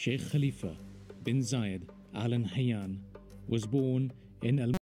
Sheikh Khalifa bin Zayed Al Nahyan was born in Al